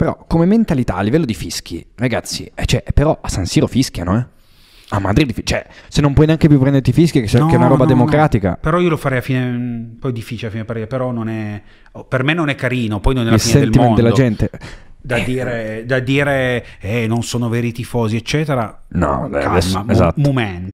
Però come mentalità a livello di fischi, ragazzi, eh, cioè, però a San Siro fischiano, eh. A Madrid, cioè, se non puoi neanche più prenderti i fischi, che, No, che è una roba no, democratica. no. Però io lo farei a fine. Mm, poi è difficile a fine partita, però non è. Oh, per me non è carino, poi non è la Il fine del sentiment mondo. della gente. Da Eh, dire, da dire eh, non sono veri tifosi, eccetera. No, calma, adesso- esatto. momento.